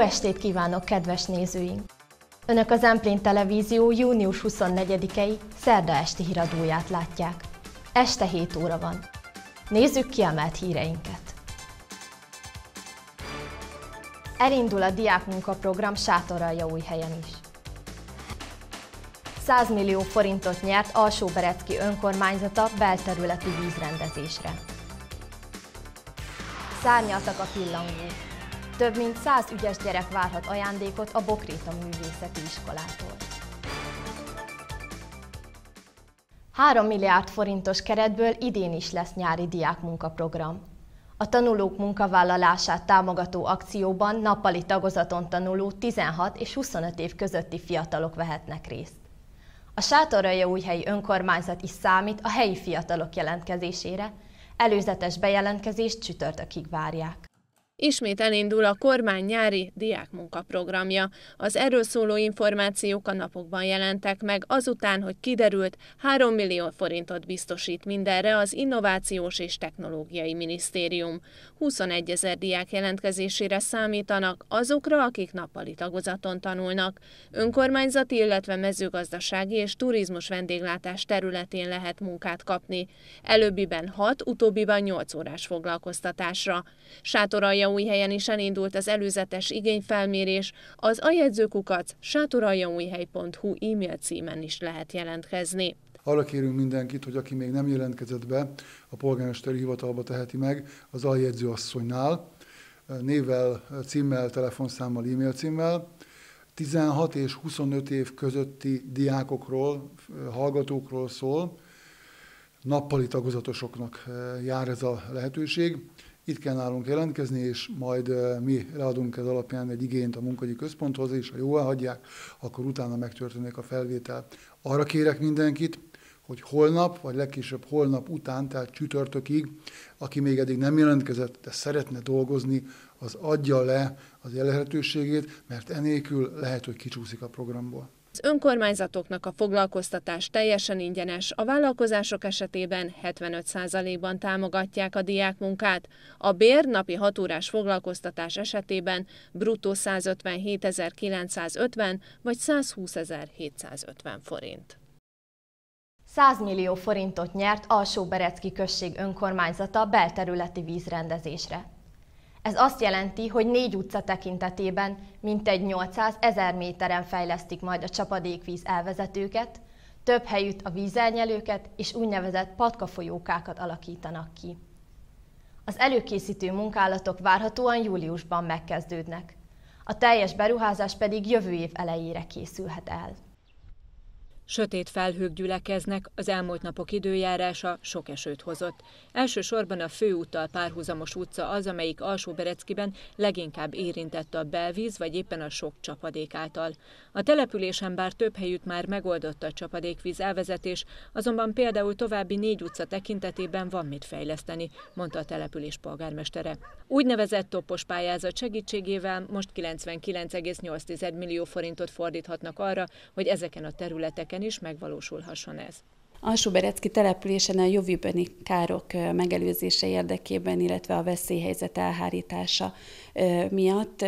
estét kívánok, kedves nézőink! Önök az Emplén Televízió június 24-i szerda esti híradóját látják. Este 7 óra van. Nézzük kiemelt híreinket! Elindul a diákmunkaprogram új helyen is. 100 millió forintot nyert Alsó-Berecki önkormányzata belterületi vízrendezésre. Szárnyaltak a pillangók. Több mint 100 ügyes gyerek várhat ajándékot a Bokréta Művészeti Iskolától. 3 milliárd forintos keretből idén is lesz nyári diákmunkaprogram. A tanulók munkavállalását támogató akcióban nappali tagozaton tanuló 16 és 25 év közötti fiatalok vehetnek részt. A újhelyi önkormányzat is számít a helyi fiatalok jelentkezésére, előzetes bejelentkezést csütörtökig várják. Ismét elindul a kormány nyári diákmunkaprogramja. Az erről szóló információk a napokban jelentek meg, azután, hogy kiderült, 3 millió forintot biztosít mindenre az Innovációs és Technológiai Minisztérium. 21 ezer diák jelentkezésére számítanak azokra, akik nappali tagozaton tanulnak. Önkormányzati, illetve mezőgazdasági és turizmus vendéglátás területén lehet munkát kapni. Előbbiben 6, utóbbiban 8 órás foglalkoztatásra. Sátoralja Sátoraljaújhelyen is elindult az előzetes igényfelmérés, az ajegyzőkukac sátoraljaújhely.hu e-mail címen is lehet jelentkezni. Arra kérünk mindenkit, hogy aki még nem jelentkezett be, a polgármesteri hivatalba teheti meg az aljegyző asszonynál, névvel, címmel, telefonszámmal, e-mail címmel. 16 és 25 év közötti diákokról, hallgatókról szól, nappali tagozatosoknak jár ez a lehetőség. Itt kell nálunk jelentkezni, és majd mi leadunk ez alapján egy igényt a munkagyi központhoz, és ha jól hagyják, akkor utána megtörténik a felvétel. Arra kérek mindenkit, hogy holnap, vagy legkésőbb holnap után, tehát csütörtökig, aki még eddig nem jelentkezett, de szeretne dolgozni, az adja le az lehetőségét, mert enélkül lehet, hogy kicsúszik a programból. Az önkormányzatoknak a foglalkoztatás teljesen ingyenes, a vállalkozások esetében 75%-ban támogatják a diákmunkát, a bér napi 6 órás foglalkoztatás esetében bruttó 157.950 vagy 120.750 forint. 100 millió forintot nyert Alsó-Berecki község önkormányzata belterületi vízrendezésre. Ez azt jelenti, hogy négy utca tekintetében mintegy 800 ezer méteren fejlesztik majd a csapadékvíz elvezetőket, több helyütt a vízelnyelőket és úgynevezett patkafolyókákat alakítanak ki. Az előkészítő munkálatok várhatóan júliusban megkezdődnek. A teljes beruházás pedig jövő év elejére készülhet el. Sötét felhők gyülekeznek, az elmúlt napok időjárása sok esőt hozott. Elsősorban a főúttal párhuzamos utca az, amelyik Alsó-Bereckiben leginkább érintett a belvíz, vagy éppen a sok csapadék által. A településen bár több helyütt már megoldott a csapadékvíz elvezetés, azonban például további négy utca tekintetében van mit fejleszteni, mondta a település polgármestere. Úgynevezett toppos pályázat segítségével most 99,8 millió forintot fordíthatnak arra, hogy ezeken a területeken területen is megvalósulhasson ez. Alsóberecki településen a jövőbeni károk megelőzése érdekében, illetve a veszélyhelyzet elhárítása miatt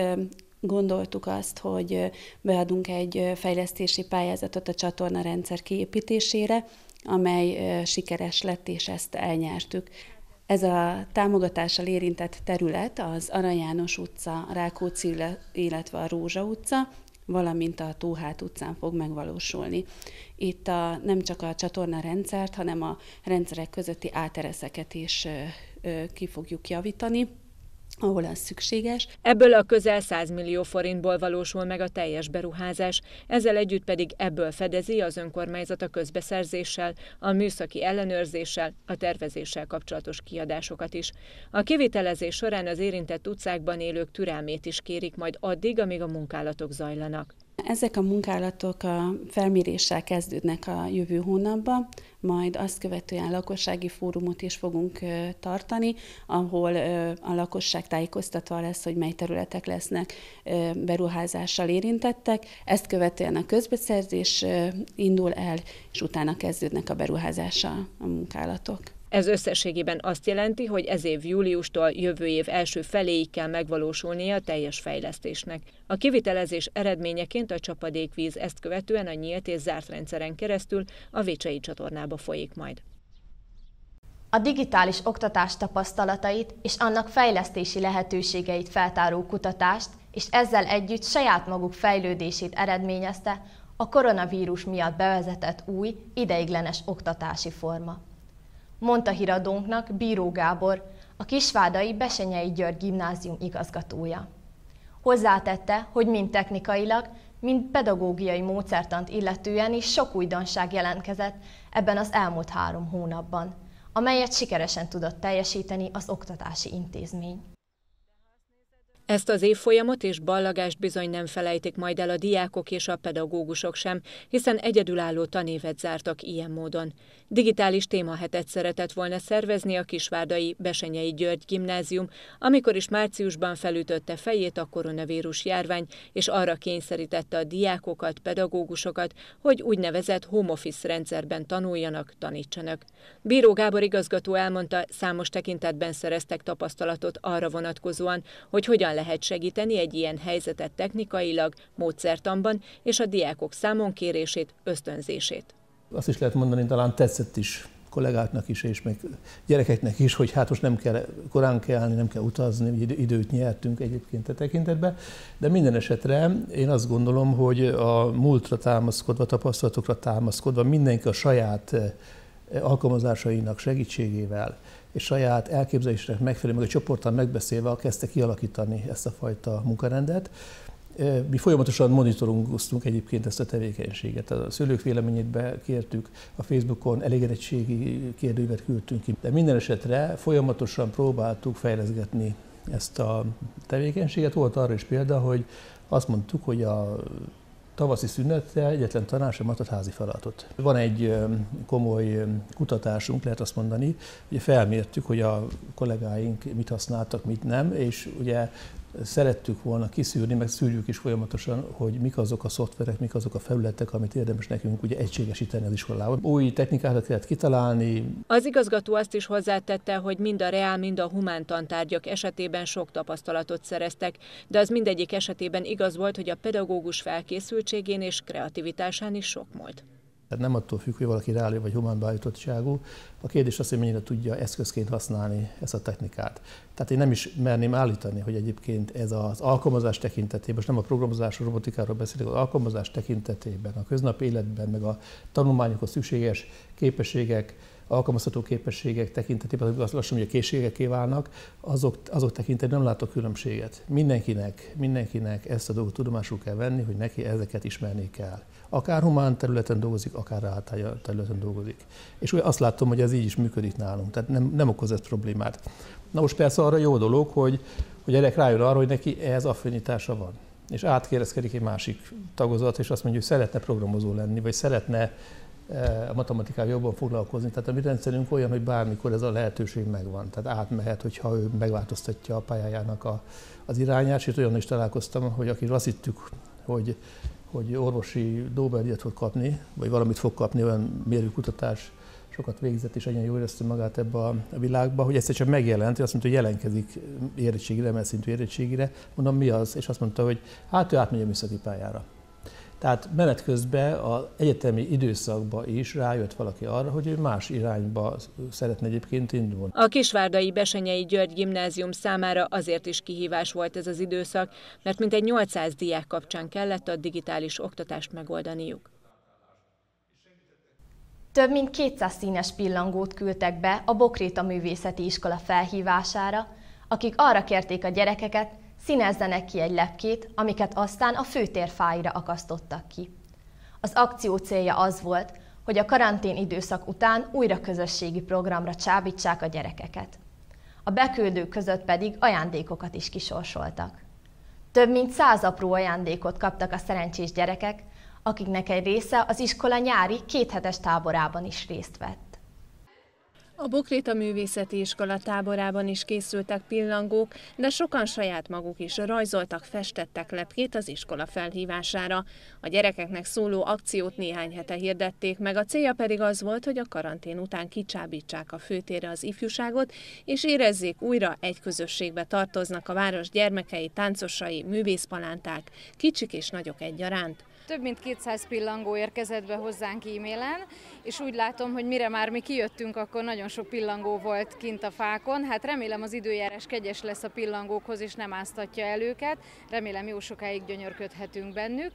gondoltuk azt, hogy beadunk egy fejlesztési pályázatot a csatorna rendszer kiépítésére, amely sikeres lett, és ezt elnyertük. Ez a támogatással érintett terület az Arany János utca, Rákóczi, illetve a Rózsa utca, valamint a Tóhát utcán fog megvalósulni. Itt a, nem csak a csatorna rendszert, hanem a rendszerek közötti átereszeket is ki fogjuk javítani ahol ez szükséges. Ebből a közel 100 millió forintból valósul meg a teljes beruházás, ezzel együtt pedig ebből fedezi az önkormányzat a közbeszerzéssel, a műszaki ellenőrzéssel, a tervezéssel kapcsolatos kiadásokat is. A kivitelezés során az érintett utcákban élők türelmét is kérik majd addig, amíg a munkálatok zajlanak. Ezek a munkálatok a felméréssel kezdődnek a jövő hónapban, majd azt követően lakossági fórumot is fogunk tartani, ahol a lakosság tájékoztatva lesz, hogy mely területek lesznek beruházással érintettek. Ezt követően a közbeszerzés indul el, és utána kezdődnek a beruházással a munkálatok. Ez összességében azt jelenti, hogy ez év júliustól jövő év első feléig kell megvalósulnia a teljes fejlesztésnek. A kivitelezés eredményeként a csapadékvíz ezt követően a nyílt és zárt rendszeren keresztül a Vécsei csatornába folyik majd. A digitális oktatás tapasztalatait és annak fejlesztési lehetőségeit feltáró kutatást, és ezzel együtt saját maguk fejlődését eredményezte a koronavírus miatt bevezetett új, ideiglenes oktatási forma. Mondta híradónknak Bíró Gábor, a Kisvádai Besenyei György gimnázium igazgatója. Hozzátette, hogy mind technikailag, mind pedagógiai módszertant illetően is sok újdonság jelentkezett ebben az elmúlt három hónapban, amelyet sikeresen tudott teljesíteni az oktatási intézmény. Ezt az évfolyamot és ballagást bizony nem felejtik majd el a diákok és a pedagógusok sem, hiszen egyedülálló tanévet zártak ilyen módon. Digitális témahetet szeretett volna szervezni a Kisvárdai Besenyei György gimnázium, amikor is márciusban felütötte fejét a koronavírus járvány, és arra kényszerítette a diákokat, pedagógusokat, hogy úgynevezett home office rendszerben tanuljanak, tanítsanak. Bíró Gábor igazgató elmondta, számos tekintetben szereztek tapasztalatot arra vonatkozóan, hogy hogyan lehet lehet segíteni egy ilyen helyzetet technikailag, módszertanban és a diákok számonkérését, ösztönzését. Azt is lehet mondani, talán tetszett is kollégáknak is, és még gyerekeknek is, hogy hát most nem kell korán kelni, nem kell utazni, időt nyertünk egyébként a tekintetben, de minden esetre én azt gondolom, hogy a múltra támaszkodva, tapasztalatokra támaszkodva mindenki a saját eh, alkalmazásainak segítségével és saját elképzelésre megfelelő, meg a csoporttal megbeszélve kezdte kialakítani ezt a fajta munkarendet. Mi folyamatosan monitoroztunk egyébként ezt a tevékenységet. A szülők véleményét bekértük, a Facebookon elégedettségi kérdőívet küldtünk ki, de minden esetre folyamatosan próbáltuk fejleszgetni ezt a tevékenységet. Volt arra is példa, hogy azt mondtuk, hogy a tavaszi szünetre egyetlen tanár sem adott házi feladatot. Van egy komoly kutatásunk, lehet azt mondani, hogy felmértük, hogy a kollégáink mit használtak, mit nem, és ugye szerettük volna kiszűrni, meg szűrjük is folyamatosan, hogy mik azok a szoftverek, mik azok a felületek, amit érdemes nekünk ugye egységesíteni az iskolában. Új technikákat kellett kitalálni. Az igazgató azt is hozzátette, hogy mind a reál, mind a humán tantárgyak esetében sok tapasztalatot szereztek, de az mindegyik esetében igaz volt, hogy a pedagógus felkészültségén és kreativitásán is sok volt. Tehát nem attól függ, hogy valaki reál vagy humán beállítottságú. A kérdés az, hogy mennyire tudja eszközként használni ezt a technikát. Tehát én nem is merném állítani, hogy egyébként ez az alkalmazás tekintetében, most nem a programozásról, robotikáról beszélek, az alkalmazás tekintetében, a köznapi életben, meg a tanulmányokhoz szükséges képességek, alkalmazható képességek tekintetében, azt lassan, hogy a készségek válnak, azok, azok tekintetében nem látok különbséget. Mindenkinek, mindenkinek ezt a dolgot tudomásul kell venni, hogy neki ezeket ismerni kell. Akár humán területen dolgozik, akár általában területen dolgozik. És azt látom, hogy ez így is működik nálunk, tehát nem, nem okoz ez problémát. Na most persze arra jó dolog, hogy, hogy gyerek rájön arra, hogy neki ehhez affinitása van és átkérezkedik egy másik tagozat, és azt mondja, hogy szeretne programozó lenni, vagy szeretne a matematikával jobban foglalkozni. Tehát a mi rendszerünk olyan, hogy bármikor ez a lehetőség megvan. Tehát átmehet, hogyha ő megváltoztatja a pályájának a, az irányát, és olyan is találkoztam, hogy akik azt hittük, hogy, hogy orvosi Nobel-díjat fog kapni, vagy valamit fog kapni, olyan mérőkutatás sokat végzett, és egyen jól érezte magát ebbe a világba, hogy egyszer csak megjelent, hogy azt mondta, hogy jelentkezik érettségire, mert szintű érettségire. Mondom, mi az? És azt mondta, hogy hát ő átmegy a műszaki pályára. Tehát menet közben az egyetemi időszakban is rájött valaki arra, hogy ő más irányba szeretne egyébként indulni. A Kisvárdai Besenyei György gimnázium számára azért is kihívás volt ez az időszak, mert mintegy 800 diák kapcsán kellett a digitális oktatást megoldaniuk. Több mint 200 színes pillangót küldtek be a Bokréta Művészeti Iskola felhívására, akik arra kérték a gyerekeket, Színezzenek ki egy lepkét, amiket aztán a fáira akasztottak ki. Az akció célja az volt, hogy a karantén időszak után újra közösségi programra csábítsák a gyerekeket. A beküldők között pedig ajándékokat is kisorsoltak. Több mint száz apró ajándékot kaptak a szerencsés gyerekek, akiknek egy része az iskola nyári kéthetes táborában is részt vett. A Bokréta Művészeti Iskola táborában is készültek pillangók, de sokan saját maguk is rajzoltak, festettek lepkét az iskola felhívására. A gyerekeknek szóló akciót néhány hete hirdették meg, a célja pedig az volt, hogy a karantén után kicsábítsák a főtérre az ifjúságot, és érezzék újra egy közösségbe tartoznak a város gyermekei, táncosai, művészpalánták, kicsik és nagyok egyaránt. Több mint 200 pillangó érkezett be hozzánk e-mailen, és úgy látom, hogy mire már mi kijöttünk, akkor nagyon sok pillangó volt kint a fákon. Hát remélem az időjárás kegyes lesz a pillangókhoz, és nem áztatja el őket. Remélem jó sokáig gyönyörködhetünk bennük.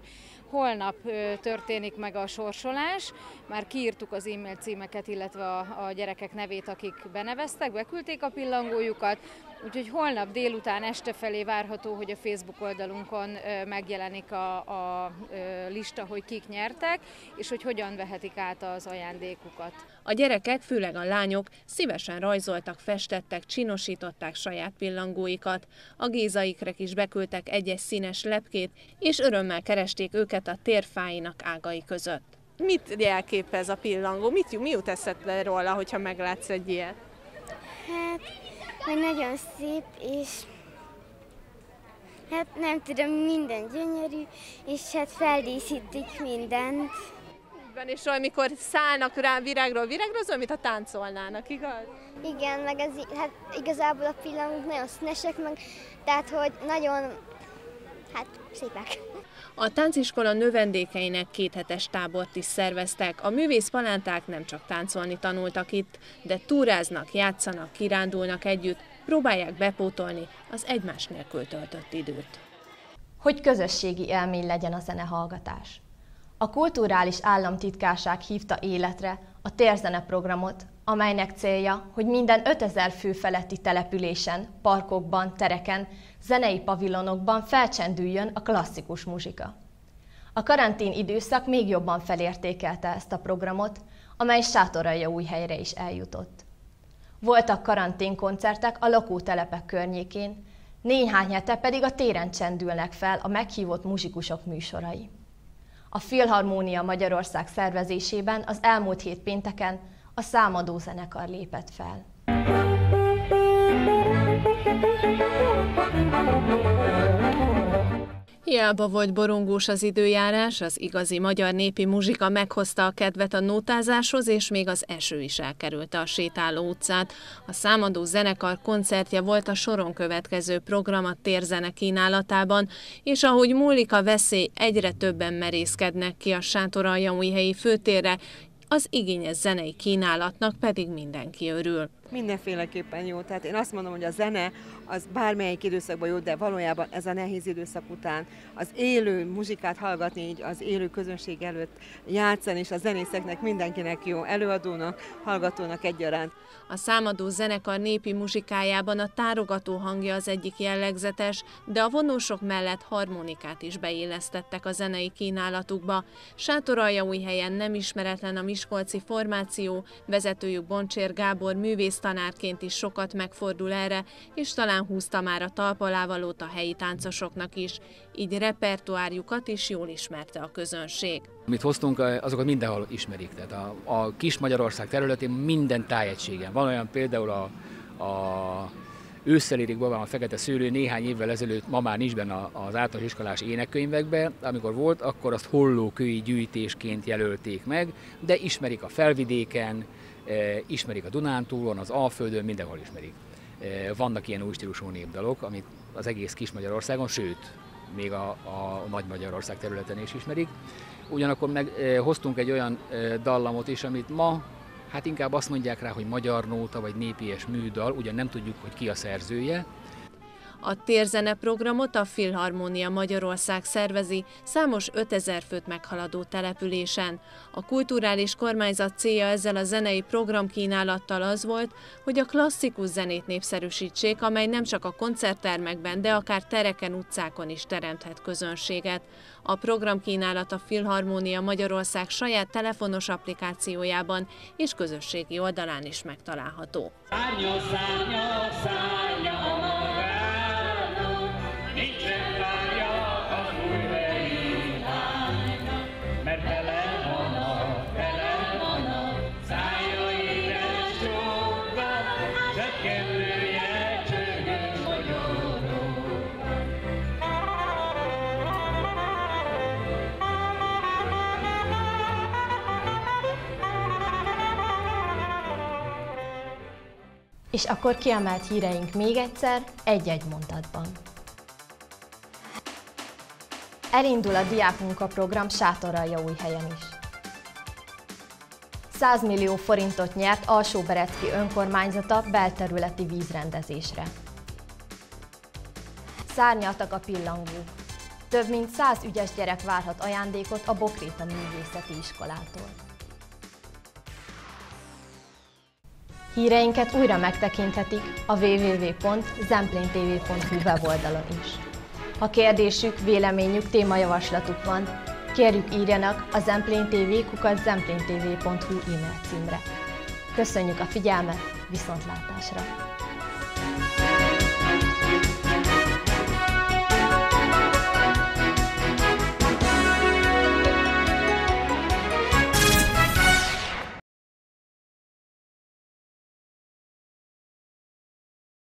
Holnap történik meg a sorsolás, már kiírtuk az e-mail címeket, illetve a, a gyerekek nevét, akik beneveztek, beküldték a pillangójukat, úgyhogy holnap délután este felé várható, hogy a Facebook oldalunkon megjelenik a, a lista, hogy kik nyertek, és hogy hogyan vehetik át az ajándékukat. A gyerekek, főleg a lányok szívesen rajzoltak, festettek, csinosították saját pillangóikat. A gézaikrek is beküldtek egy-egy színes lepkét, és örömmel keresték őket a térfáinak ágai között. Mit jelképez a pillangó? Mit, mi jut eszedbe róla, hogyha meglátsz egy ilyet? Hát, hogy nagyon szép, és hát nem tudom, minden gyönyörű, és hát feldíszítik mindent van, és amikor szállnak rá virágról virágról, az olyan, mintha táncolnának, igaz? Igen, meg ez, hát igazából a pillanatok nagyon színesek, meg, tehát hogy nagyon, hát szépek. A tánciskola növendékeinek kéthetes tábort is szerveztek. A művész palánták nem csak táncolni tanultak itt, de túráznak, játszanak, kirándulnak együtt, próbálják bepótolni az egymás nélkül töltött időt. Hogy közösségi élmény legyen a zenehallgatás. A Kulturális Államtitkárság hívta életre a Térzene programot, amelynek célja, hogy minden 5000 fő feletti településen, parkokban, tereken, zenei pavilonokban felcsendüljön a klasszikus muzsika. A karantén időszak még jobban felértékelte ezt a programot, amely sátoralja új helyre is eljutott. Voltak karanténkoncertek a lakótelepek környékén, néhány hete pedig a téren csendülnek fel a meghívott muzsikusok műsorai. A Filharmónia Magyarország szervezésében az elmúlt hét pénteken a számadó zenekar lépett fel. Hiába volt borongós az időjárás, az igazi magyar népi muzsika meghozta a kedvet a nótázáshoz, és még az eső is elkerülte a sétáló utcát. A számadó zenekar koncertje volt a soron következő program a térzene kínálatában, és ahogy múlik a veszély, egyre többen merészkednek ki a sátoraljamújhelyi főtérre, az igényes zenei kínálatnak pedig mindenki örül. Mindenféleképpen jó. Tehát én azt mondom, hogy a zene az bármelyik időszakban jó, de valójában ez a nehéz időszak után az élő muzsikát hallgatni, így az élő közönség előtt játszani, és a zenészeknek mindenkinek jó, előadónak, hallgatónak egyaránt. A számadó zenekar népi muzsikájában a tárogató hangja az egyik jellegzetes, de a vonósok mellett harmonikát is beillesztettek a zenei kínálatukba. helyen nem ismeretlen a miskolci formáció, vezetőjük Boncsér Gábor művész tanárként is sokat megfordul erre, és talán húzta már a talpalávalót a helyi táncosoknak is, így repertoárjukat is jól ismerte a közönség. Amit hoztunk, azokat mindenhol ismerik. Tehát a, a kis Magyarország területén minden tájegységen. Van olyan például a, a ősszel érik babám a fekete szőlő néhány évvel ezelőtt, ma már nincs benne az általános iskolás énekkönyvekbe, amikor volt, akkor azt hollókői gyűjtésként jelölték meg, de ismerik a felvidéken, e, ismerik a Dunántúlon, az Alföldön, mindenhol ismerik. Vannak ilyen új stílusú népdalok, amit az egész kis Magyarországon, sőt, még a, a Nagy Magyarország területen is ismerik. Ugyanakkor meg hoztunk egy olyan dallamot is, amit ma hát inkább azt mondják rá, hogy magyar nóta vagy népies műdal, ugyan nem tudjuk, hogy ki a szerzője, a térzene programot a Filharmónia Magyarország szervezi számos 5000 főt meghaladó településen. A kulturális kormányzat célja ezzel a zenei programkínálattal az volt, hogy a klasszikus zenét népszerűsítsék, amely nem csak a koncerttermekben, de akár tereken, utcákon is teremthet közönséget. A programkínálat a Filharmónia Magyarország saját telefonos applikációjában és közösségi oldalán is megtalálható. Szárnya, szárnya, szárnya, akkor kiemelt híreink még egyszer, egy-egy mondatban. Elindul a diákmunkaprogram új helyen is. 100 millió forintot nyert Alsó-Berecki önkormányzata belterületi vízrendezésre. Szárnyaltak a pillangók. Több mint 100 ügyes gyerek várhat ajándékot a Bokréta Művészeti Iskolától. Híreinket újra megtekinthetik a www.zemplintv.hu weboldalon is. Ha kérdésük, véleményük, témajavaslatuk van, kérjük írjanak a Zemplén TV zemplintv.hu e-mail címre. Köszönjük a figyelmet, viszontlátásra!